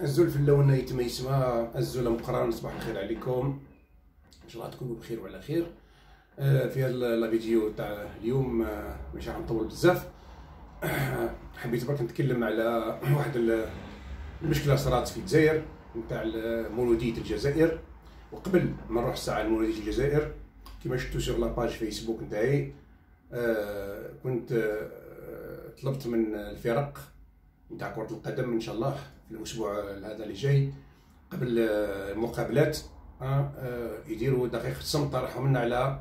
الزول في اللون يتم يسمى. الزول مقران صباح الخير عليكم. إن شاء الله تكونوا بخير وعلى خير. آه، في هذا لا فيديو تاع اليوم آه، مش راح نطول بزاف. حبيت برك نتكلم على واحد ال- المشكلة صارت في الجزائر نتاع مولودية الجزائر. وقبل ما نروح الساعة لمولوديه الجزائر كما شفتوا سور لاباج فيسبوك نتاعي آه، كنت طلبت من الفرق نتاع كرة القدم إن شاء الله في الأسبوع هذا اللي جاي قبل المقابلات آه، آه، يديروا دقيقة صمت طرحوا منا على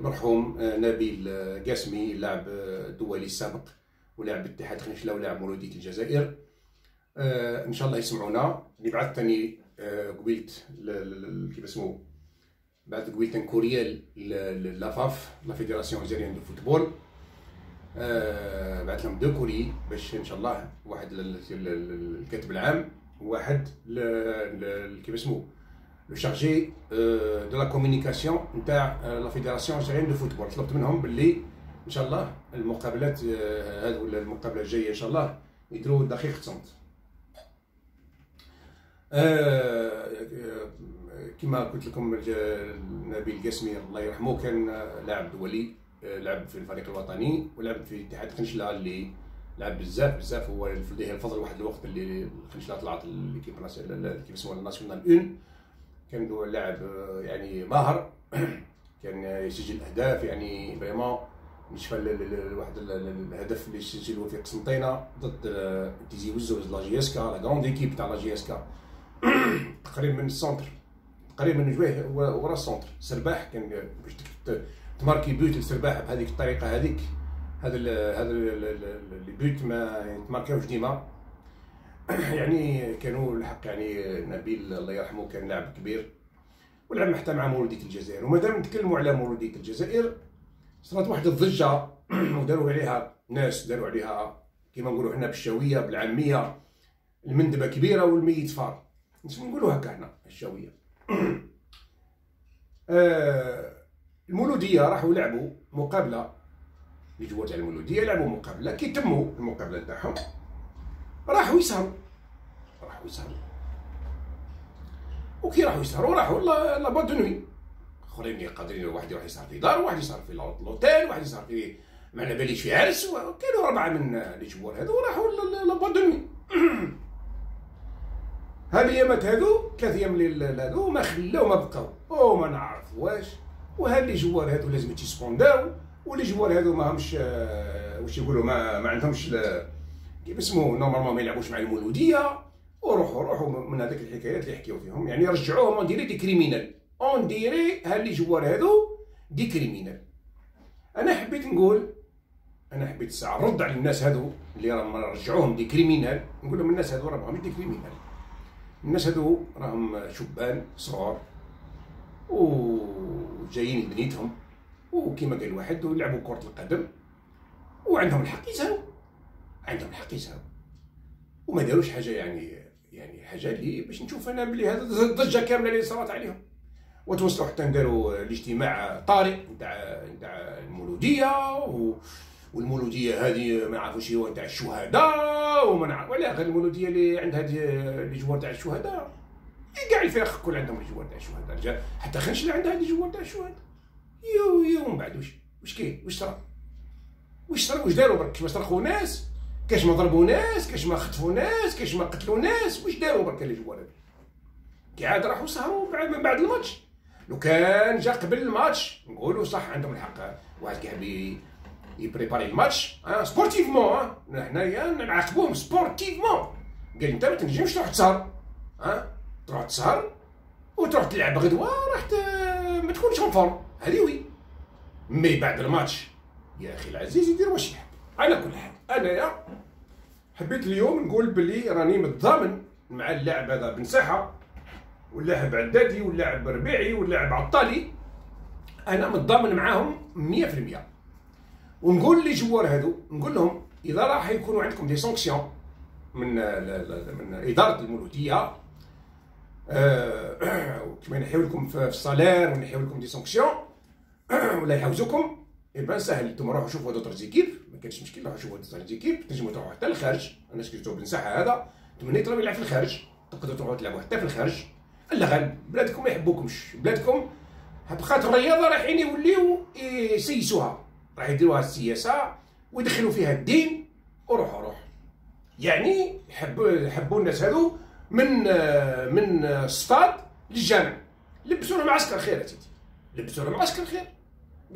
المرحوم آه، نبيل قاسمي اللاعب آه، الدولي السابق ولاعب اتحاد خنشلة ولاعب مولودية الجزائر. إن شاء الله يسمعونا. اللي بعث قبيلت كيف اسمه بعد قبيلت كوريال لا FAF la fédération algérienne de football. آه، بعث لهم deux courriers باش إن شاء الله واحد لل- لل- للكاتب العام وواحد كيف اسمه le chargé de la communication نتاع la fédération algérienne de football طلبت منهم باللي إن شاء الله المقابلات آه، هذو المقابلة الجاية إن شاء الله يديروا دقيقة صمت. آه، كما قلت لكم نبيل القاسمي الله يرحمه كان لاعب دولي. لعب في الفريق الوطني ولعب في اتحاد خنشله اللي لعب بزاف بزاف هو لديه الفضل واحد الوقت اللي خنشله طلعت l'équipe nationale كيف اسمه ال nationale une. كان لاعب يعني ماهر. كان يسجل أهداف يعني vraiment. نشفى واحد ال- ال- الهدف اللي سجلوه في قسنطينة ضد آه، تيزي وزو la JS la grande équipe تاع la JS تقريبا من ال centre تقريبا من جوية و- ورا السونتر سرباح كان باش تماركي بوت لسرباح بهذيك الطريقة هذيك. هذا هذا لي بوت ما يتماركاوش ديما. يعني كانوا الحق يعني نبيل الله يرحمه كان لاعب كبير ولعب حتى مع مولودية الجزائر. ومادام نتكلموا على مولودية الجزائر صارت واحد الضجة. وداروا عليها ناس داروا عليها كما نقولوا حنا بالشاويه بالعامية. المندبة كبيرة والميت فار. نقولوا هكا حنا الشاويه آه، المولودية راحوا لعبوا مقابلة. les joueurs تاع المولودية لعبوا مقابلة. كي تموا المقابلة تاعهم راحوا يسهروا. راحوا يسهروا. وكي راحوا يسهروا راحوا la boîte de nuit. أخرين قادرين واحد يروح يسهر في دار واحد يسهر في l'hôtel واحد يسهر في ما على باليش في عرس كانوا اربعه من les joueurs هذو راحوا la- boîte de nuit. هاد الايامات هادو ثلاث أيام اللي هادو ما خلاو ما بقاو. أو ما نعرف واش. وهاد les joueurs هادو لازم يتسيسبونداو و les joueurs هادو ما همش آه، واش يقولوا ما ما عندهمش كيف اسمه normalement ما يلعبوش مع المولودية. وروحوا روحوا من هذيك الحكايات اللي يحكيو فيهم. يعني رجعوهم on dirait des criminels on dirait هاد les joueurs هادو des criminels أنا حبيت نقول أنا حبيت الساعة نرد على الناس هادو اللي راهم رجعوهم des criminels نقول لهم الناس هادو راهم des criminels الناس هادو راهم شبان صغار. وجايين لبنيتهم وكما قال واحد يلعبوا كرة القدم وعندهم الحق يسهروا. عندهم الحق يسهروا. وما داروش حاجة يعني يعني حاجة اللي باش نشوف أنا بلي هذا الضجة كاملة اللي صارت عليهم. وتوصلوا حتى نداروا الاجتماع طارئ نتاع نتاع المولودية و والمولودية هذه ما نعرفوش هو نتاع الشهداء وما نعرف ولا غير المولودية اللي عندها des- les joueurs تاع الشهداء. كاع الفرق كل عندهم les joueurs تاع الشهداء رجال. حتى خنشلة عندها les joueurs تاع الشهداء يو يو من بعد واش واش كاين؟ واش صرا؟ واش صرا؟ واش داروا برك؟ كاش ما سرقوا ناس كاش ما ضربوا ناس كاش ما خطفوا ناس كاش ما قتلوا ناس واش داروا برك les joueurs هذو كي عاد راحوا سهروا بعد من بعد الماتش. لو كان جا قبل الماتش نقولوا صح عندهم الحق. واحد ي- يبريباري الماتش آه sportivement حنايا نعاقبوهم sportivement قال أنت ما تنجمش تروح تسهر. آه تروح تسهر وتروح تلعب غدوة راح ما تكونش en forme هذه oui. mais بعد الماتش يا أخي العزيز يدير واش يحب. على كل حال. أنايا حبيت اليوم نقول باللي راني متضامن مع اللاعب هذا بن ساحه واللاعب عدادي واللاعب ربيعي واللاعب عطالي. أنا متضامن معاهم 100% ونقول les joueurs هذو نقول لهم إذا راح يكونوا عندكم des sanctions من من إدارة المولوديه كما ينحيو لكم في ال salaire ونحيو لكم des sanctions ولا يحوزوكم يبقى سهل. أنتم روحوا شوفوا d'autres équipes ما كانش مشكل روحوا شوفوا d'autres équipes تنجموا تروحوا حتى للخارج أنا surtout بن ساحه هذا. تمنيت راه يلعب في الخارج. تقدروا تروحوا تلعبوا حتى في الخارج. الا غير بلادكم ما يحبوكمش. بلادكم بقات الرياضة رايحين يوليو يسيسوها. راح يديروها السياسة ويدخلوا فيها الدين. وروحوا روح يعني حبوا حبوا الناس هذو من من ستاد للجامع. لبسوا لهم معسكر خير سيدي لبسوا لهم معسكر خير.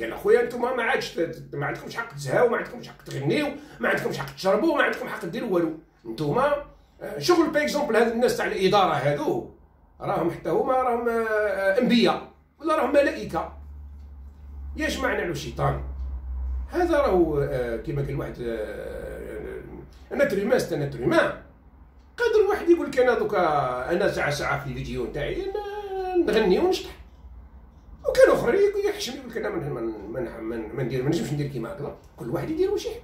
قال أخويا أنتم ما عادش ما عندكمش حق تزهاو ما عندكمش حق تغنيو ما عندكمش حق تشربوا ما عندكم حق ديروا والو. أنتم آه، شغل بايكزومبل هاد الناس تاع الإدارة هادو راهم حتى هما راهم آه، أنبياء ولا راهم ملائكة. ياش معنى له الشيطان. هذا راهو آه، كما قال واحد أنا تريما أنا تريما قادر واحد يقول لك أنا دوكا أنا ساعة ساعة في الفيديو نتاعي نغني ونشطح. وكاين اخرين يحشم يقول لك أنا من من من ندير ما نجمش ندير كيما هكذا. كل واحد يدير واش يحب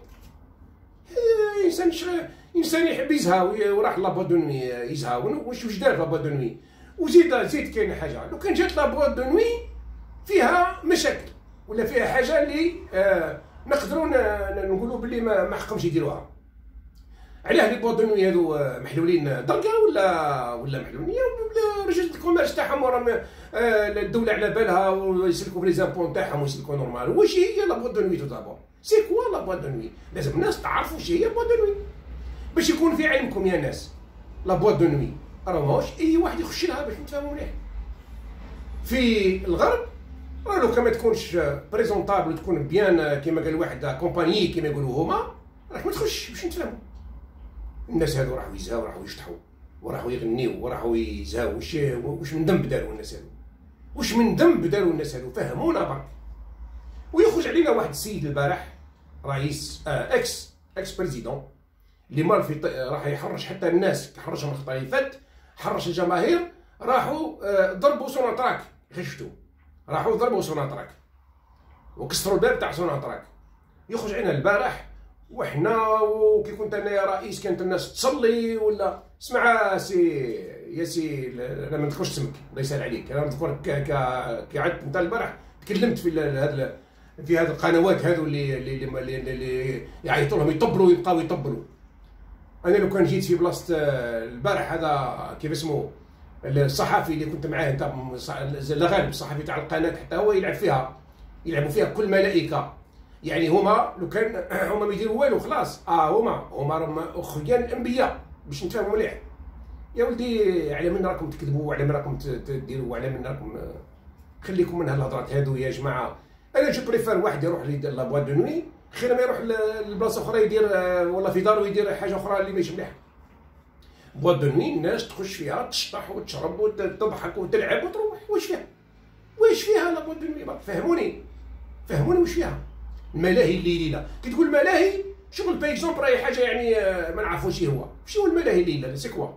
إنسان إنسان يحب يزهاو وراح la boîte de nuit يزهاون واش واش دار la boîte de nuit؟ وزيد زيد كاين حاجة. لو كان جات la boîte de nuit فيها مشاكل ولا فيها حاجة اللي آه نقدروا نقولوا ما, ما حقهمش يديروها. علاه les boîtes de nuit هذو آه، محلولين دركا ولا ولا محلولين؟ registre de commerce تاعهم وراهم آه، الدولة على بالها ويسلكوا في les impôts تاعهم ويسلكوا normal. واش هي؟ la boîte de nuit tout d'abord. c'est quoi la boîte de nuit لازم الناس تعرفوا واش هي boîte de nuit باش يكون في علمكم يا ناس la boîte de nuit راه ماهوش أي واحد يخش لها باش نتفاهموا مليح. في الغرب راه لو كان ما تكونش présentable تكون bien كيما قال واحد accompagné كيما يقولوا هما راك ما تخش باش نتفاهموا الناس هادو راحوا يزهاو راحوا يشطحوا وراحوا يغنيو وراحوا يزهاو واش واش من ذنب داروا الناس هادو؟ واش من ذنب داروا الناس هادو؟ فهمونا برك. ويخرج علينا واحد السيد البارح رئيس آه ex ex président اللي مال في راح يحرش حتى الناس حرشهم الخطا اللي فات حرش الجماهير راحوا آه، ضربوا سوناتراك. غشتوا راحوا ضربوا سوناتراك. وكسروا الباب تاع سوناتراك. يخرج علينا البارح وحنا وكي كنت أنا يا رئيس كانت الناس تصلي ولا؟ اسمع سي يا سي أنا ما نذكرش اسمك الله يسهل عليك. أنا نذكرك كي عدت انت البارح. تكلمت في هذا في هذه القنوات هذو اللي اللي اللي, اللي يعيطوا لهم يطبلوا ويبقاو يطبلوا أنا لو كان جيت في بلاصة آه، البارح هذا كيف اسمه الصحفي اللي كنت معاه انت الغالب الصحفي تاع القناة حتى هو يلعب فيها يلعبوا فيها كل ملائكة. يعني هما لو كان هما ما يديروا والو خلاص. آه هما هما راهم اخويا الأنبياء باش نتفاهموا مليح. يا ولدي على من راكم تكذبوا؟ على من راكم تديروا؟ على من راكم آه، خليكم من هالهضرات هادو يا جماعة. أنا je préfère واحد يروح la boîte de nuit خير ما يروح لبلاصة أخرى يدير ولا في دارو يدير حاجة أخرى اللي ماشي مليحه boîte de nuit الناس تخش فيها تشطح وتشرب وتضحك وتلعب وتروح. واش فيها؟ واش فيها la boîte de nuit؟ فهموني. فهموني واش فيها؟ الملاهي الليليه كي تقول ملاهي شغل par exemple راهي حاجة يعني آه، ما نعرفوش هو. واش هو الملاهي الليلة c'est quoi.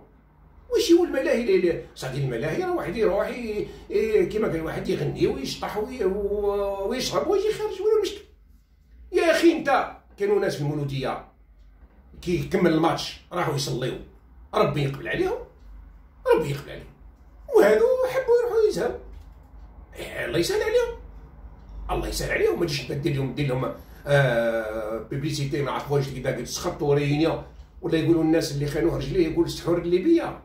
واش هو الملاهي اللي صافي الملاهي راه واحد يروح كيما قال واحد يغني ويشطح ويشرب ويجي خارج ولا المشكل يا أخي أنت كانوا ناس في المولودية كي كمل الماتش راحوا يصليو. ربي يقبل عليهم. ربي يقبل عليهم. وهذو حبوا يروحوا يزهاو إيه، الله يسهل عليهم. الله يسهل عليهم ما تجيش دير لهم دير لهم بيبليسيتي ما عرفوش كذا تسخطوا ريونيون ولا يقولوا الناس اللي خانوه رجليه يقول السحور الليبيه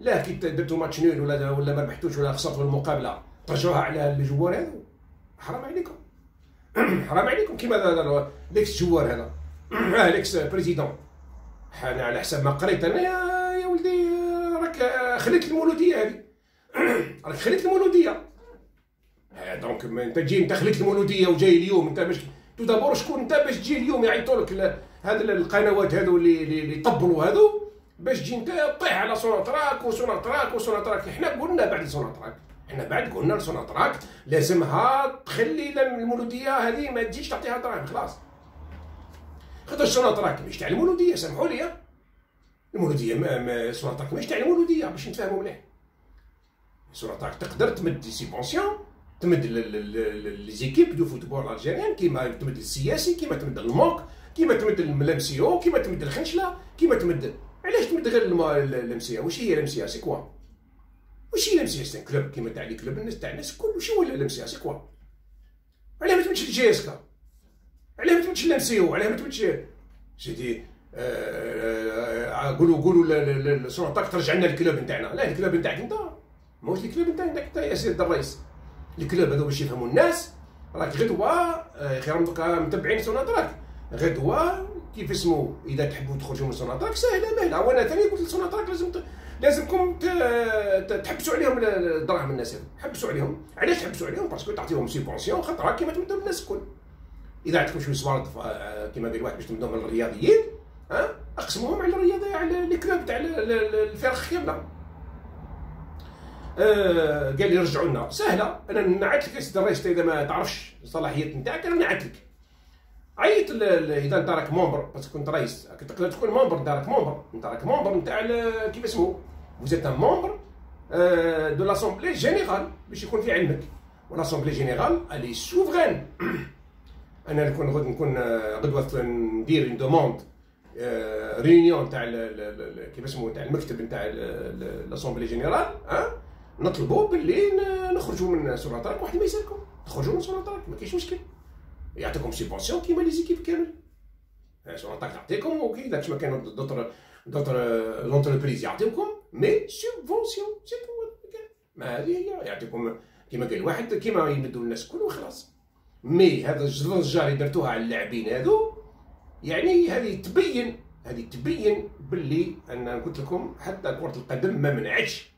لا كي درتو ماتش نول ولا ولا ما ربحتوش ولا خسرتوا المقابلة ترجعوها على الجوار هذو. حرام عليكم. حرام عليكم. كيما l'ex joueur هذا. آه l'ex président. أنا على حسب ما قريت أنا يا ولدي راك خليت المولودية هذه. راك خليت المولودية. donc انت تجي انت خليت المولودية وجاي اليوم انت باش tout d'abord شكون انت باش تجي اليوم يعيطوا لك هذه القنوات هذو اللي اللي طبلوا هذو باش تجي انت طيح على سوناتراك وسوناتراك وسوناتراك. إحنا قلنا بعد سوناتراك إحنا بعد قلنا لسوناتراك لازمها تخلي المولودية هذه ما تجيش تعطيها دراهم خلاص. خاطر سوناتراك مش تاع المولودية سامحوا لي. المولودية ما, ما سوناتراك مش تاع المولودية باش نتفاهموا مليح. سوناتراك تقدر تمد subvention تمد les équipes de football algériennes كيما تمد السياسي كيما تمد الموك كيما تمد ال MCO كيما تمد الخنشله كيما تمد علاش تمد غير ال MCA واش هي ال MCA c'est quoi واش هي ال MCA c'est club كيما تاع les clubs الناس تاع الناس الكل واش هو ال MCA c'est quoi علاه ما تمدش ال JSK علاه ما تمدش ال MCO علاه ما تمدش سيدي آه، قولوا قولوا السلطه ترجع لنا ال club نتاعنا. لا ال club نتاعك انت. ماهوش ال club نتاعك انت يا سيد الرئيس. ال club هذو باش يفهموا الناس راك غدوة آه، خير متبعين سوناتراك غدوة كيف اسمه إذا تحبوا تخرجوا من سوناتراك سهله مهله وأنا ثاني قلت لسوناتراك لازم لازمكم تحبسوا عليهم الدراهم الناس حبسوا عليهم. علاش تحبسوا عليهم؟ parce que تعطيهم subvention خاطر كيما تمدوا الناس الكل. إذا عندكم شوية صوالد كيما قال واحد باش تمدوهم للرياضيين ها أقسموهم على الرياضة على les clubs تاع الفرق كامله آه قال لي رجعوا لنا. سهلة. أنا نعت لك يا سيدي الرئيس إذا ما تعرفش الصلاحيات نتاعك أنا نعت لك. عيط إذا أنت راك membre parce que كنت رئيس. تقدر تكون membre أنت راك أنت راك membre نتاع كيف اسمه؟ vous êtes un membre de l'assemblée générale باش يكون في علمك. و l'assemblée générale elle est souveraine أنا نكون غد نكون غدوة ندير une demande réunion تاع كيف اسمه؟ تاع المكتب نتاع l'assemblée générale ها نطلبوا باللي نخرجوا من سوناتارك واحد ما يسألكم. تخرجوا من سوناتارك ما كاينش مشكل. يعطيكم subvention كيما les équipes كامل. سوناتارك تعطيكم OK إذا كما كانوا d'autres d'autres l'entreprise يعطيوكم mais subvention c'est ما هذه هي يعطيكم كيما قال واحد كيما يمدوا الناس الكل وخلاص mais هذا الجرجه اللي درتوها على اللاعبين هذو يعني هذه تبين هذه تبين باللي أنا قلت لكم حتى كره القدم ما منعتش.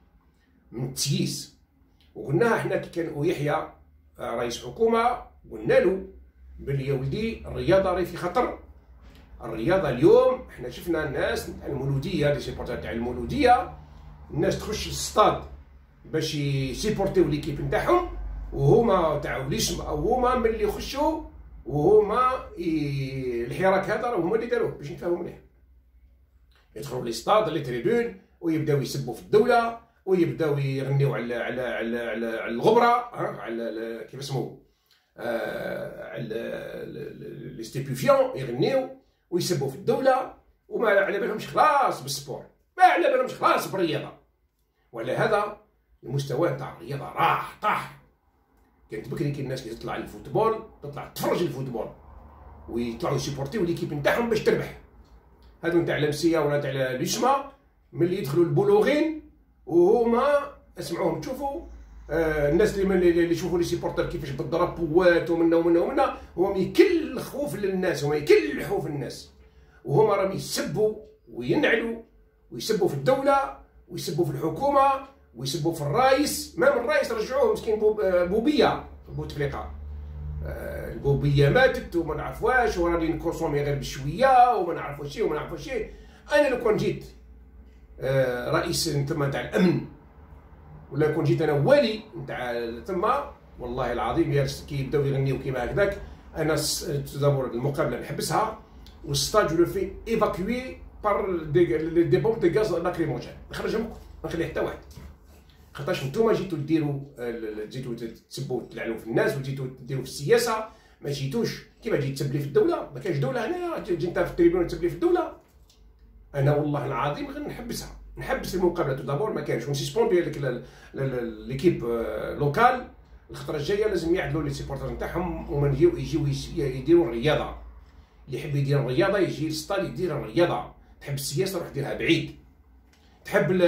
من التسييس وقلناها إحنا كي كان يحيى رئيس حكومة. قلنا له يا ولدي الرياضة راهي في خطر. الرياضة اليوم إحنا شفنا الناس تاع المولودية les supporters تاع المولودية الناس تخش للستاد باش يسيبورتيو l'équipe نتاعهم وهما تاع وليسم أو هما ملي يخشوا وهما الحراك هذا هما اللي داروه باش نفهموا مليح يدخلوا les stades les tribunes ويبداو يسبوا في الدولة. ويبداو يغنيو على على على على, على الغبرة على كيف اسمه آه، على les stupéfiants يغنيو ويسبوا في الدولة وما على بالهمش خلاص بال sport ما على بالهمش خلاص بالرياضة. وعلى هذا المستوى تاع الرياضة راح طاح. كانت بكري كي الناس اللي تطلع لل football تطلع تفرج ال football ويطلعوا يسيبورتيو l'équipe نتاعهم باش تربح. هادو نتاع ال MCA ولا تاع لوسما ملي يدخلوا البولوغين وهما اسمعوهم تشوفوا آه الناس اللي اللي يشوفوا les supporters كيفاش بالضرب قوات ومنا ومنا ومنا هما يكلخوا في الناس هما يكلحوا في الناس وهما راهم يسبوا وينعلوا ويسبوا في الدولة ويسبوا في الحكومة ويسبوا في الرايس ما من الرايس رجعوه مسكين آه، بوبية بوتفليقة. آه، البوبية ماتت وما نعرف واش وراني نكونسومي غير بشوية وما نعرف واش وما نعرف واش أنا لو كان جيت رئيس تما تاع الأمن. ولا كون جيت أنا والي نتاع تما والله العظيم كي يبداو يغنيو كيما هكذاك أنا d'abord المقابلة نحبسها وال stade je le fais évacuer par des, des bombes de gaz lacrymogène نخرجهم ما نخلي حتى واحد. خاطرش نتوما جيتو ديروا جيتو تسبوا تلعنوا في الناس وجيتو ديروا في السياسة ما جيتوش. كيما جيت تسب لي في الدولة ما كاينش دولة هنايا جيت انت في ال tribune تسب لي في الدولة. أنا والله العظيم غير نحبسها. نحبس المقابلة. tout d'abord ما كانش ونسيسبوندي هذيك l'équipe locale الخطرة الجاية لازم يعدلوا les supporters نتاعهم وما يجيو يديروا الرياضة. اللي يحب يدير الرياضة يجي للسطال يدير الرياضة. تحب السياسة روح ديرها بعيد. تحب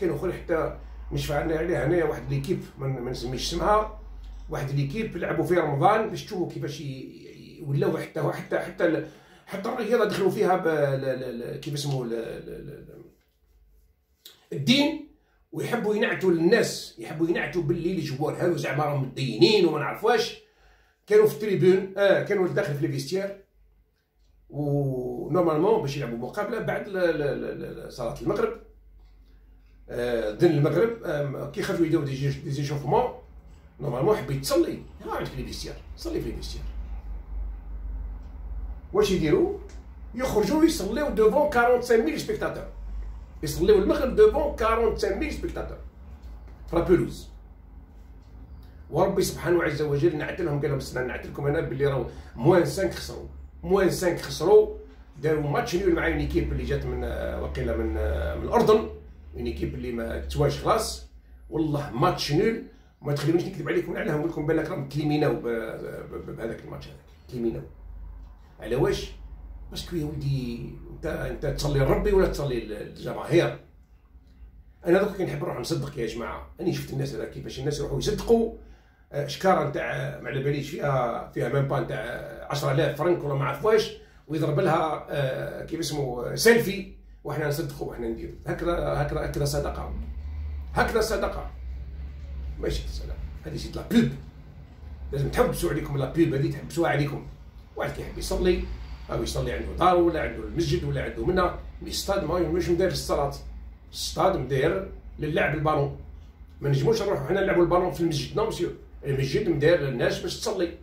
كانوا اخرين حتى مش عندنا عليها هنايا واحد ليكيب ما نسميش اسمها. واحد ليكيب لعبوا في رمضان باش تشوفوا كيفاش ولاو حتى حتى حتى حتى الرياضه دخلوا فيها كيف اسمه الدين ويحبوا ينعتوا للناس يحبوا ينعتوا باللي الجوار هذو زعما راهم مدينين وما نعرف واش. كانوا في التريبون آه كانوا داخل في لي و normalement باش يلعبوا مقابلة بعد صلاة المغرب. أذن المغرب كي خرجوا يديروا des échauffements normalement حبيت تصلي ها عندك les vestiaires صلي في les vestiaires واش يديروا؟ يخرجوا يصليو devant 45000 spectateurs يصليو المغرب devant 45000 spectateurs في pelouse وربي سبحانه عز وجل نعت لهم قال لهم نعت لكم أنا باللي راهو moins 5 خسروا. moins 5 خسروا داروا match nul مع une équipe اللي جات من وقيلة من من الأردن. une équipe اللي ما تسواش خلاص. والله match nul ما تخليونيش نكذب عليكم عليها نقول لكم بالك راهم تليميناو بهذاك الماتش هذاك. تليميناو على واش؟ parce que يا ولدي؟ انت انت تصلي لربي ولا تصلي للجماهير؟ أنا دوك كنحب نروح نصدق يا جماعة. أني شفت الناس هذا كيفاش الناس يروحوا يصدقوا آه، شكارة نتاع ما على باليش فيها فيها même pas نتاع 10000 فرنك ولا ما عرف واش ويضرب لها آه، كيف اسمه سيلفي وحنا نصدقوا وحنا نديروا هكذا هكذا هكذا صدقة. هكذا صدقة. ماشي الصدقه هذه c'est la pub لازم تحبسوا عليكم la pub هذه تحبسوها عليكم. واحد كيحب يصلي أو يصلي عنده دار ولا عنده المسجد ولا عنده منا mais stade ما مش مدير للصلاه ستاد مدير للعب البالون. ما نجموش نروحوا حنا نلعبوا البالون في المسجد. non monsieur. المسجد مدير للناس باش تصلي.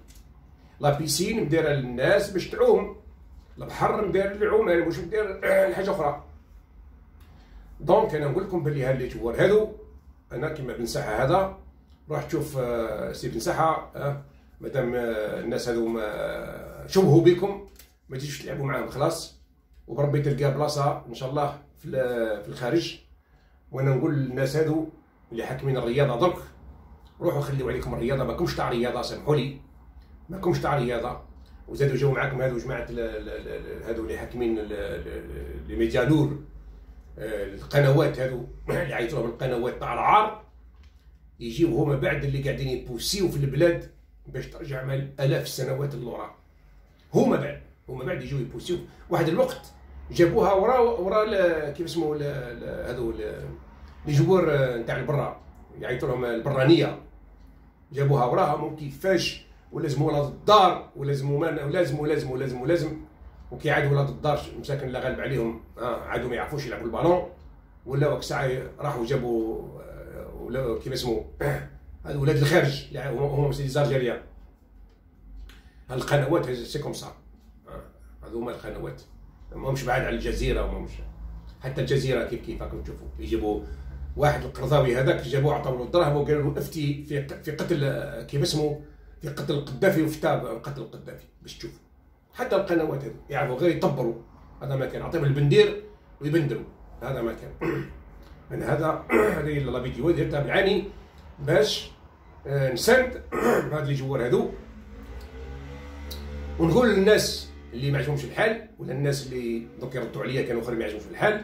la piscine مديره للناس باش تعوم. البحر مدير للعوم يعني مش مدير؟ لحاجة أخرى. donc أنا نقول لكم بلي هاد les joueurs هادو أنا كيما بن ساحة هذا روح تشوف آه، c'est بن ساحة آه، مادام آه، الناس هذو ما شبهوا بكم ما تجيش تلعبوا معاهم خلاص. وبربي تلقى بلاصة إن شاء الله في الخارج. وأنا نقول للناس هذو اللي حاكمين الرياضة درك روحوا خليوا عليكم الرياضة. ماكمش تاع رياضة سامحوا لي. ماكمش تاع رياضة. وزادوا جاو معاكم هذو جماعة هذو اللي حاكمين les médias لور القنوات هذو اللي عيطوا لهم القنوات تاع العار. يجيو هما بعد اللي قاعدين يبوسيو في البلاد. باش ترجع مال آلاف السنوات اللورا هما بعد هما بعد يجيو يبوسيو. واحد الوقت جابوها ورا ورا كيف اسمه هذو les joueurs نتاع البرا يعيطوا لهم البرانية. جابوها وراهم كيفاش ولازم ولاد الدار ولازم ولازم ولازم ولازم ولازم. وكي عاد ولاد الدار مساكن لا غالب عليهم. آه عادوا ما يعرفوش يلعبوا البالون. ولا وقت ساعه راحوا جابوا آه، ولا كيف اسمه هذو ولاد الخارج يعني هما c'est des Algériens القنوات c'est comme ça. هذو هما القنوات ماهمش بعاد على الجزيرة وما مش حتى الجزيرة كيف كيف راكم تشوفوا. يجيبوا واحد القرضاوي هذاك جابوه عطاو له الدراهم وقالوا له افتي في في قتل كيف اسمه؟ في قتل القذافي وفتاب قتل القذافي باش تشوفوا. حتى القنوات هذو يعرفوا غير يطبروا. هذا ما كان. عطيهم البندير ويبندروا. هذا ما كان. أنا هذا هذه la vidéo درتها بالعاني باش آه، نسند هاد les joueurs هذو ونقول للناس اللي ما عجبهمش الحال ولا الناس اللي دوك يردوا عليا كانوا أخرين ما عجبهمش الحال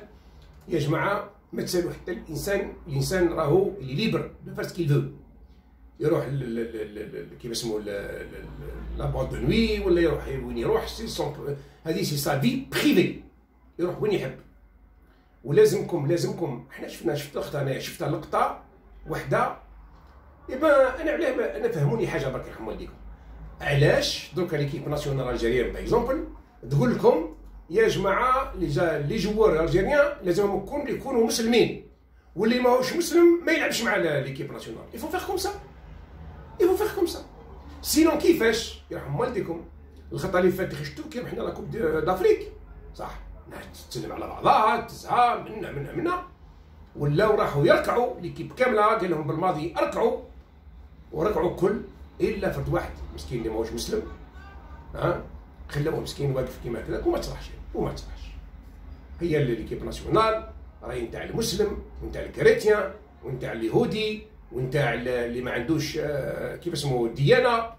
يا جماعة ما تسالوا حتى الإنسان الإنسان راهو libre de faire ce qu'il veut يروح كيف اسمه la boîte de nuit ولا يروح وين يروح c'est son هذه c'est sa vie privée يروح وين يحب. ولازمكم لازمكم إحنا شفنا شفت لقطة أنا شفتها لقطة وحده ايبا أنا علاه أنا فهموني حاجة برك يرحم والديكم. علاش دركا l'équipe nationale algérienne par exemple تقول لكم يا جماعة les les joueurs algériens لازم يكون يكونوا مسلمين. واللي ماهوش مسلم ما يلعبش مع l'équipe nationale. il faut faire comme ça il faut faire comme ça sinon كيفاش؟ يرحم والديكم الخطه اللي فاتت خشتو كي رحنا la coupe دافريك صح. تسلم على بعضها تزهى منا منا منا. ولاو راحوا يركعوا ليكيب كاملة قال لهم بالماضي أركعوا. وركعوا كل إلا فرد واحد مسكين اللي ماهوش مسلم. ها؟ خلوه مسكين واقف كيما هكذاك وما تصرحش وما تصرحش هي ليكيب ناسيونال راهي نتاع المسلم ونتاع الكريتيان ونتاع اليهودي ونتاع اللي ما عندوش آه، كيف اسمه الديانه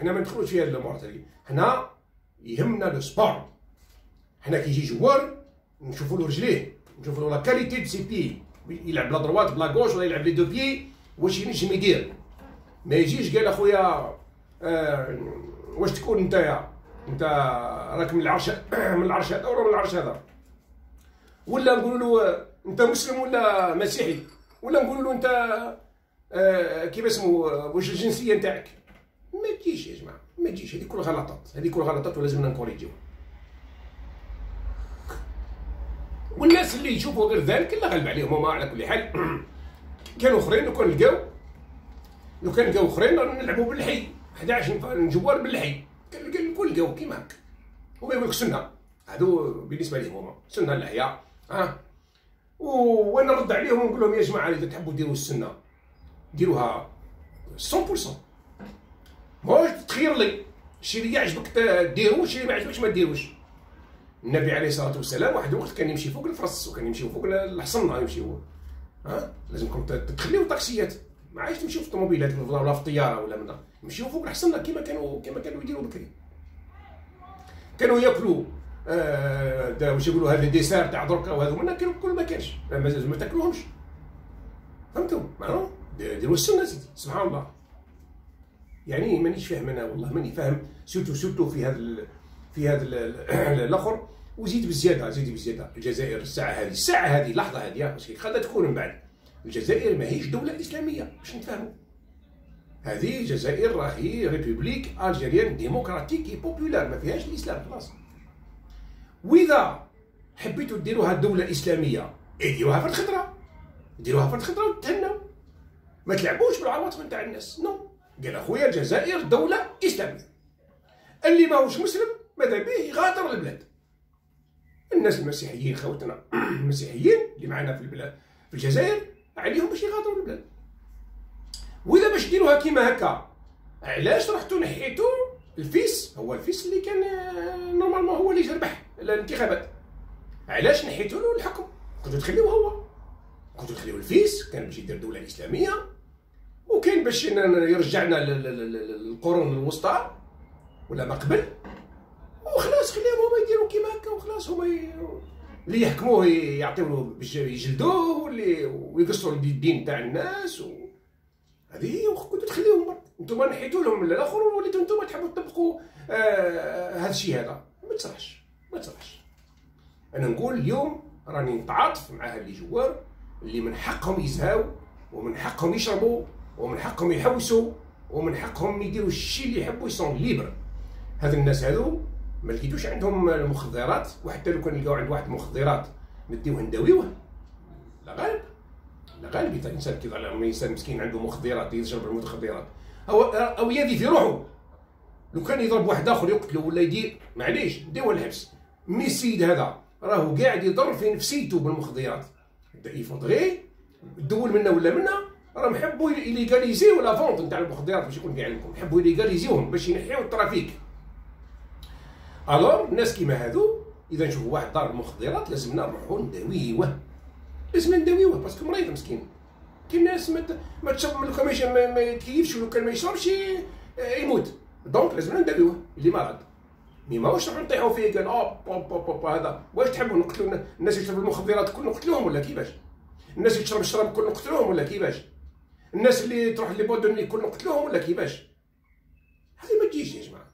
حنا ما ندخلوش فيها الأمور هذه. حنا يهمنا le sport. حنا كي يجي joueur نشوفوا له رجليه نشوفوا له la qualité de ses pieds يلعب ب la droite ب la gauche ولا يلعب les deux pieds واش ينجم يدير؟ ما يجيش قال أخويا آه واش تكون نتايا؟ انت راك من العرش من العرش هذا ولا من العرش هذا؟ ولا نقولوا له أنت مسلم ولا مسيحي؟ ولا نقولوا له أنت آه كيف اسمه واش الجنسية نتاعك؟ ما تجيش يا جماعة ما تجيش. هذه كل غلطات هذه كل غلطات ولازمنا نكوريجيوها والناس اللي يشوفوا غير ذلك الله غالب عليهم هما على كل حال. كانوا أخرين لو كان لقاو لو كان لقاو اخرين نلعبوا بالحي. 11 نجوار بالحي. الكل لقاو كيما هكا. هما يقول لك سنة. هذو بالنسبة لهم هما. سنة اللحيه ها؟ وأنا نرد عليهم ونقول لهم يا جماعة إذا تحبوا ديروا السنة. ديروها 100% ماهوش تخير لي. الشيء اللي يعجبك ديرو الشيء اللي ما يعجبكش ما ديروش. النبي عليه الصلاة والسلام واحد الوقت كان يمشي فوق الفرس وكان يمشي فوق الحصنه يمشي هو. ها؟ لازمكم تخليو الطاكسيات ما عادش تمشيو في الطوموبيلات ولا في الطيارة ولا من يمشيو فوق الحصنه كما كانوا كما كانوا يديروا بكري. كانوا ياكلوا آه واش يقولوا هذا dessert تاع دركا وهذو منا كل ما كانش ما تاكلوهمش. فهمتوا معنا ديروا السنة سيدي سبحان الله. يعني مانيش فاهم أنا والله ماني فاهم. surtout surtout في هذا في هذا الأخر. وزيد بزيادة زيد بزيادة. الجزائر الساعة هذه الساعة هذه اللحظه هذه خاطر تكون من بعد. الجزائر ماهيش دولة إسلامية باش نتفاهموا. هذه الجزائر راهي République algérienne démocratique populaire ما فيهاش الإسلام خلاص وإذا حبيتوا ديروها دولة إسلامية ديروها في الخضرة. ديروها في الخضرة وتهنوا. ما تلعبوش بالعواطف نتاع الناس non. قال أخويا الجزائر دولة إسلامية. اللي ماهوش مسلم ماذا به؟ يغادر البلاد. الناس المسيحيين خوتنا المسيحيين اللي معنا في البلاد في الجزائر عليهم باش يغادروا البلاد. واذا باش ديروها كيما هكا علاش رحتوا نحيتوا ال FIS؟ هو ال FIS اللي كان normalement هو اللي ربح الانتخابات. علاش نحيتوا له الحكم؟ كنتوا تخليوه هو. كنتوا تخليوه ال FIS كان باش يدير دولة إسلامية. وكاين باش يرجعنا للقرون الوسطى. ولا ما قبل. وخلاص خليهم هما يديروا كيما هكا وخلاص هما اللي يحكموه يعطيوه يجلدوه واللي ويقصروا الدين تاع الناس و... هذه كنتو تخليهم برك. أنتم نحيتوا لهم الآخر وليتوا أنتم تحبوا تطبقوا آه هذا الشيء هذا. ما تصلحش ما تصلحش أنا نقول اليوم راني نتعاطف مع هاد اللي جوار اللي من حقهم يزهاو ومن حقهم يشربوا ومن حقهم يحوسوا ومن حقهم يديروا الشيء اللي يحبوا يصون ليبر هاد الناس هذو ما لقيتوش عندهم المخدرات وحتى لو كان لقاو عند واحد مخدرات نديوه نداويوه. لا غالب. لا غالب. الانسان كي لما إنسان مسكين عنده مخدرات يشرب المخدرات. أو أو يدي في روحه. لو كان يضرب واحد آخر يقتله ولا يدير معليش ديوه الحبس. mais السيد هذا راهو قاعد يضر في نفسيته بالمخدرات. يفوتغي الدول منا ولا منا راهم يحبوا يليغاليزيو la vente نتاع المخدرات باش يكون كاع عندكم يحبوا يليغاليزيوهم باش ينحيو ال trafic. alors الناس كيما هادو إذا نشوفوا واحد ضارب مخدرات لازمنا نروحوا نداويوه. لازم نداويوه parce que مريض مسكين. كاين ناس ما ما تشرب لو ما, ما يتكيفش ولو كان ما يشربش يموت. donc لازم نداويوه اللي مرض. mais ماهوش نروحو نطيحوا فيه قال hop hop hop, hop هذا. واش تحبوا نقتلوا الناس اللي يشربوا المخدرات كل نقتلوهم ولا كيفاش؟ الناس اللي تشرب الشراب كل نقتلوهم ولا كيفاش؟ الناس اللي تروح les putains كل نقتلوهم ولا كيفاش؟ هذه ما تجيش يا جماعة. ما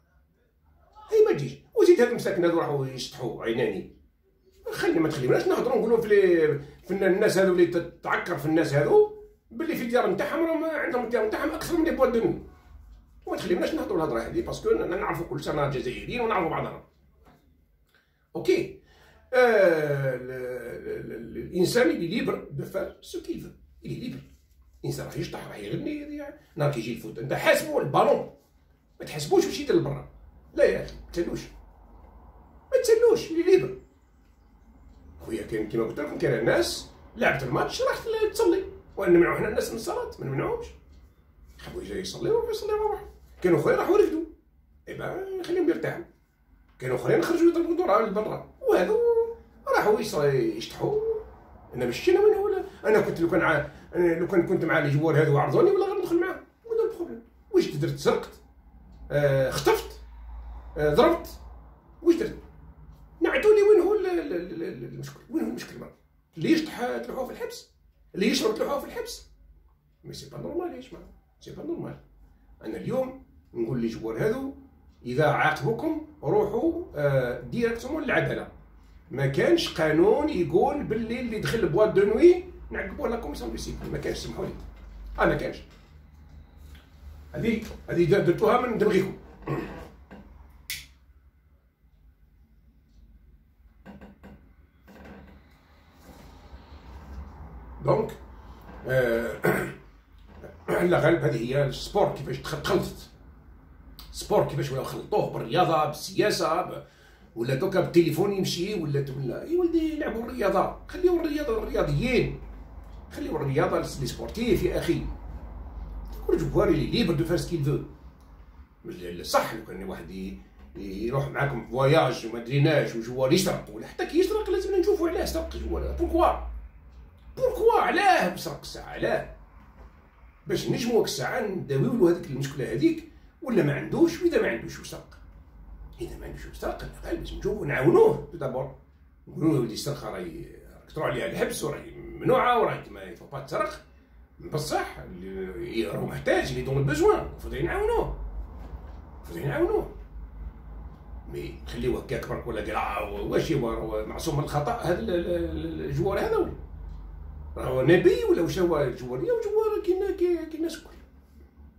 وزيد هاد المساكن هادو راحوا يشطحوا عيناني. خلي ما تخليوناش نهضروا نقولوا في, في الناس هادو اللي تتعكر في الناس هادو؟ باللي في الديار نتاعهم راهم عندهم الديار نتاعهم أكثر من les boîtes de nuit وما تخليوناش نهضروا الهضرة هذه parce que نعرفوا كل سنه جزائريين ونعرفوا بعضنا. OK. آه الإنسان اللي libre de faire ce qu'il veut libre الإنسان راح يشطح راح يغني نهار كيجي الفوت. أنت حاسبوا البالون. ما تحسبوش باش يدير لبرا لا يا أخي ما تسلوش اللي ليبر. خويا كاين كيما قلت لكم كاين الناس لعبت الماتش راح تصلي. ونمنعوا حنا الناس من الصلاة ما نمنعوهمش حبوا يجي يصلي يروحوا يصلي روح كانوا خويا راحوا رفدوا ايبا خليهم يرتاحوا. كانوا أخرين خرجوا يضربوا دورها لبرا. وهذو راحوا يشطحوا. أنا مشينا منه ولا أنا كنت لو كان ع... لو كان كنت مع ال joueurs هذو عرضوني ولا غندخل معاهم. وين ال problème واش درت؟ سرقت. آه خطفت. آه ضربت. واش درت نعتوا لي وين هو المشكل وين هو المشكل مرة اللي يشطح تلوحوه في الحبس؟ اللي يشرب تلوحوه في الحبس؟ mais c'est pas normal يا جماعة. c'est pas normal أنا اليوم نقول les joueurs هذو إذا عاقبوكم روحوا آه directement للعدالة. ما كانش قانون يقول باللي اللي دخل boîte de nuit نعقبوه la commission de ما كانش سمحوا لي. آه ما كانش. هذه هذه درتوها من دمغيكم. donc على غالب هذه هي ال sport كيفاش تخلطت sport كيفاش ولاو خلطوه بالرياضة بالسياسة ولا دوكا بالتليفون يمشي ولا ولا إي ولدي يلعبوا الرياضه خليو الرياضه الرياضيين. خليو الرياضة les sportifs يا أخي. كل joueur il est libre de faire ce qu'il veut. صح لو كان واحد يروح معاكم voyage وما دريناش و joueur يسرق ولا حتى كي يسرق لازم نشوفوا علاه سرق joueur pourquoi؟ pourquoi علاه بسرق الساعة علاه باش نجمو الساعة نداويو له هذيك المشكلة هذيك ولا ما عندوش؟ وإذا ما عندوش وسرق إذا ما عندوش مسترق على باش نشوفوا نعاونوه دابور نقولوا له ولدي السرقة راهي كثروا عليها الحبس وراهي ممنوعة وراهي ما با تسرق. بصح راهو محتاج لي دون البزوان المفروض نعاونوه. المفروض نعاونوه. مي نخليوه هكاك برك ولا قال واش هو؟ معصوم من الخطأ هذا الجوار هذا راهو نبي ولا واش هو الجوار يا جوار كاين كاين الناس الكل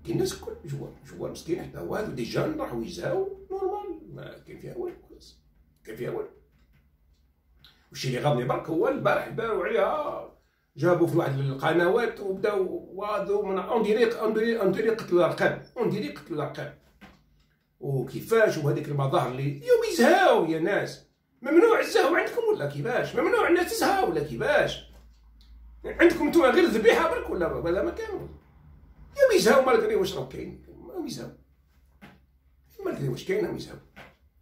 كاين الناس الكل جوار جوار مسكين حتى هو هذو دي جان راحوا يزهاو نورمال. ما كاين فيها والو كاين فيها والو. والشي اللي غاضني برك هو البارح داروا عليها. جابوا في واحد القنوات وبداو وهذو من اون ديري اون ديري قتلوا الأرقام. اون ديري قتلوا الارقام وكيفاش وهذيك المظاهر اللي يوم يزهاو يا ناس. ممنوع الزهو عندكم ولا كيفاش؟ ممنوع الناس تزهاو ولا كيفاش؟ عندكم نتوما غير الذبيحة برك ولا ولا ما كانوا يوم يزهاو مالغري واش راه كاين؟ ما يزهاو مالغري واش كاين ما يزهاو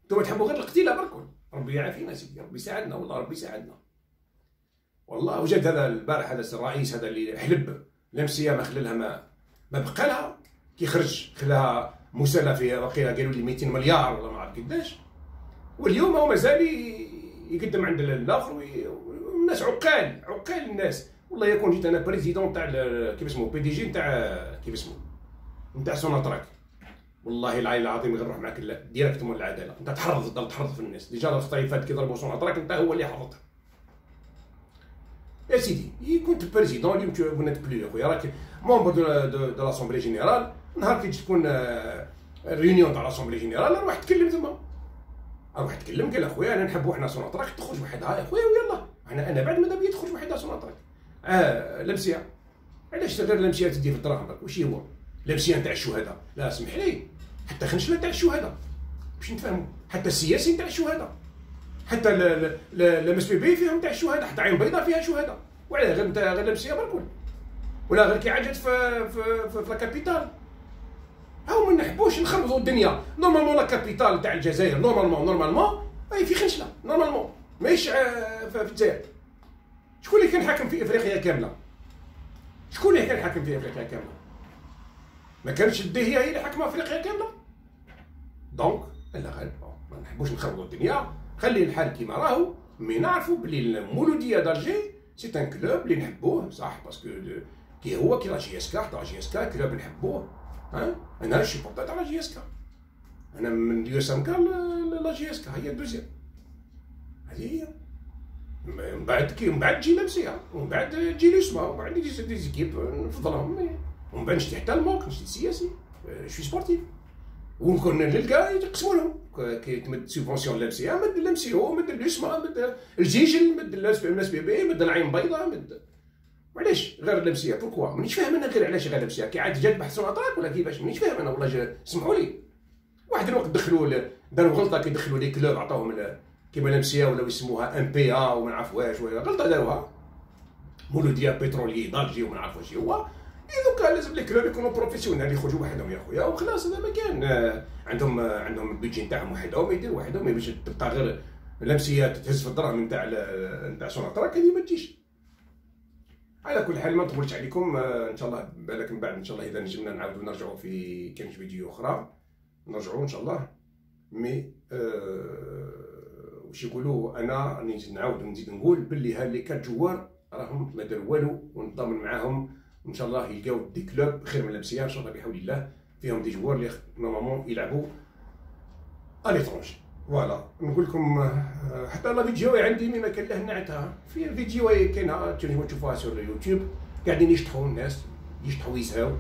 نتوما تحبوا غير القتيلة برك؟ ربي يعافينا سيدي ربي يساعدنا والله ربي يساعدنا. والله وجد هذا البارح هذا الرئيس هذا اللي حلب لمسيه ما خلى لها ما ما بقى لها كي خرج خلاها مساله في وقيلة قالوا لي 200 مليار ولا ما عرف قداش. واليوم هو مازال يقدم عند الآخر والناس عقال عقال الناس. والله يكون جيت أنا بريزيدون تاع كيف اسمه بي دي جي تاع كيف اسمه نتاع سوناتراك والله العلي العظيم غير نروح معاك ديريكت مول العدالة. أنت تحرض تضل تحرض في الناس. ديجا الخطا اللي فات كي ضربوا سوناتراك أنت هو اللي حرضت يا سيدي كنت بريزيدون اليوم تو نت بلو يا خويا راك مومبر دو دو لاسومبلي جينيرال نهار كي تكون réunion تاع l'assemblée générale روح تكلم تما روح تكلم قال أخويا أنا نحبوا حنا سوناتراك تخرج وحدها. يا خويا ويلا. أنا أنا بعد ماذا بيا تخرج وحدها سوناتراك آه لمسية. علاش غير لمسية تدي في الدراهم واش هو؟ لمسية نتاع الشهداء. لا اسمح لي. حتى خنشلة تاع الشهداء. باش نتفاهموا حتى ال CSC نتاع الشهداء. حتى ال MSPB فيهم تاع الشهداء. حتى عين بيضاء فيها شهداء. وعلاه غير نتاع غير لمسية برك ولا غير كي عجت في في في, في لا هاو ما نحبوش نخربطوا الدنيا. نورمالمون لا كابيتال تاع الجزائر نورمالمون نورمالمون اي في خنشلة. نورمالمون ماهيش آه، في الجزائر. شكون اللي كان حاكم في إفريقيا كاملة؟ شكون اللي كان حاكم في إفريقيا كاملة؟ ما كانتش الدهيه هي اللي حاكمة إفريقيا كاملة. دونك لا غير ما نحبوش نخربطوا الدنيا. خلي الحال كيما راهو. مي نعرفوا بلي المولودية دالجي سي ان كلوب اللي نحبوه صح؟ باسكو كي هو كي لا جي اس كا تاع جي اس كا كلوب نحبوه. ها أنا بورتا تاع جي اس كا أنا من يو اس لا جي اس كا هي الدوزيام. هذه هي. من بعد كي من بعد تجي لمسيه ومن بعد تجي ليسما ومن بعد يجي دي زيكيب نفضلهم. ومن بعد نشتي حتى الموك نشتي سياسي شوي سبورتيف ونكون نلقى يقسموا لهم. كي تمد سيبونسيون لمسيه مد لمسيه هو مد اليسمى مد الجيجل مد الناس بي بي مد العين بيضاء مد وعلاش غير اللمسيه بوركوا؟ مانيش فاهم أنا غير علاش غير اللمسيه كي عاد جات بحث اطراك ولا كيفاش مانيش فاهم أنا والله سمحوا لي. واحد الوقت دخلوا داروا غلطة كي دخلوا لي كلوب عطاوهم كيما لمسيه ولا يسموها ام بي ا وما نعرف واش غلطة داروها. مولودية بترولي ضاجي وما نعرف واش هو دوكا لازم لي كلوب يكونوا بروفيسيونيل يخرجوا وحدهم يا خويا وخلاص هذا ما كان. عندهم عندهم البيجي نتاعهم وحدهم يديروا وحدهم باش تبقى غير لمسيه تهز في الدراهم نتاع نتاع سوناتراك هذه ما تجيش. على كل حال ما نطولش عليكم إن شاء الله بالك من بعد إن شاء الله إذا نجمنا نعاودوا نرجعوا في كان فيديو أخرى. نرجعوا إن شاء الله. mais أه واش يقولوا أنا راني نعاود نزيد نقول باللي ها اللي كان joueurs راهم ما داروا والو ونضمن معاهم. إن شاء الله يلقاو des clubs خير من لمسيه إن شاء الله بحول الله. فيهم des joueurs اللي normalement يلعبوا à l'étranger voilà نقول لكم آه، حتى لا فيديو عندي مما كان له نعتها. في فيديو كاينة تشوفوها sur اليوتيوب قاعدين يشطحوا الناس يشطحوا يزهاو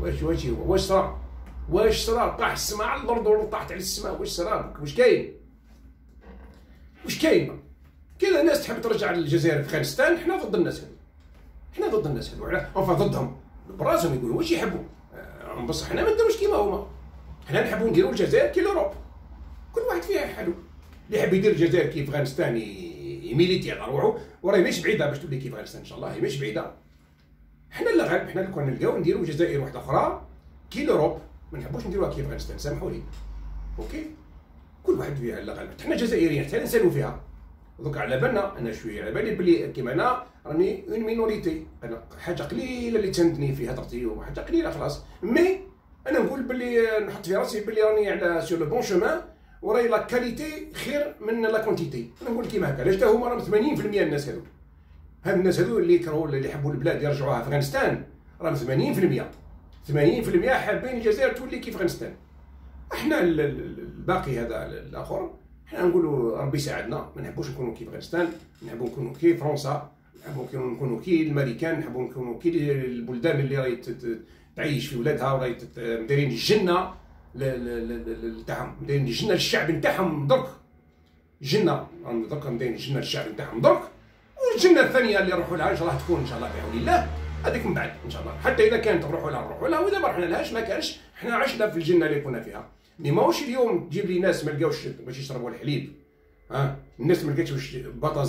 واش واش واش صرا واش صرا؟ طاح السماء على الأرض ولا طاحت على السماء. واش صرا؟ واش كاين؟ واش كاين؟ كاين ناس تحب ترجع للجزائر افغانستان حنا ضد الناس هذو. حنا ضد الناس هذو on va ضدهم. براسهم يقولوا واش يحبوا؟ آه، بصح حنا ما نديروش كيما هما. حنا نحبوا نديروا الجزائر كي l'Europe كل واحد فيها حر واللي يحب يدير الجزائر كيف افغانستان يميليتي على روحه وراهي ماشي بعيدة باش تولي كيف افغانستان إن شاء الله هي ماشي بعيدة. حنا اللي غالب حنا اللي كنا نلقاو نديروا جزائر واحدة أخرى كي l'Europe ما نحبوش نديروها كيف افغانستان سامحوا لي. OK؟ كل واحد فيها غالب حنا جزائريين حتى نسالوا فيها دوك على بالنا أنا شوية على بالي بلي كيما أنا راني en minorité أنا حاجة قليلة اللي تساندني في هضرتي وحاجة قليلة خلاص. mais أنا نقول بلي نحط في راسي بلي راني على sur le bon chemin وراي la qualité خير من la quantité أنا نقول كيما هكا علاش هما راهم 80% الناس هذو. هاد الناس هذو اللي يكرهوا اللي يحبوا البلاد يرجعوها أفغانستان راهم 80% 80% حابين الجزائر تولي كيف أفغانستان. أحنا الباقي هذا الآخر. إحنا نقولوا ربي يساعدنا ما نحبوش نكونوا كيف افغانستان نحبوا نكونوا كي فرنسا نحبوا نكونوا كي الامريكان نحبوا نكونوا كي البلدان اللي راهي تعيش في ولادها وراهي دايرين الجنة تاعهم. دايرين الجنة للشعب نتاعهم درك. جنه درك دايرين الجنة للشعب نتاعهم درك. والجنة الثانية اللي نروحوا لها إن شاء الله تكون إن شاء الله بعون الله. هذيك من بعد إن شاء الله. حتى إذا كانت نروحوا لها نروحوا لها. وإذا ما رحنا لهاش ما كانش. إحنا عشنا في الجنة اللي كنا فيها. مي ماهوش اليوم تجيب لي ناس ما لقاوش باش يشربوا الحليب. ها؟ الناس ما لقاتش باش بطا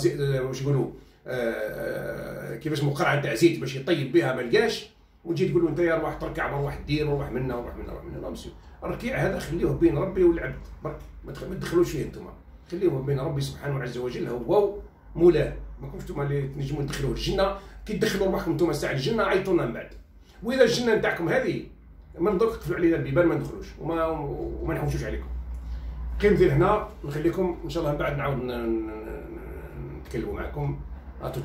واش يقولوا آه، آه، كيفاش مقرعه تاع زيت باش يطيب بها ما لقاش. وتجي تقول له أنت يا روح تركع روح دير وروح منا وروح منا وروح منا مسيو الركيع هذا خليه بين ربي والعبد. برك ما تدخلوش فيه أنتم خليه بين ربي سبحانه عز وجل هو مولاه. ما كنتش أنتم اللي تنجموا تدخلوه الجنة. كي تدخلوا روحكم أنتم ساعة الجنة عيطوا لنا من بعد. وإذا الجنة نتاعكم هذه من درك تقفلوا علينا البيبان ما ندخلوش وما وما نحوشوش عليكم. قيم هنا نخليكم إن شاء الله من بعد نعاود نتكلموا معكم. اتو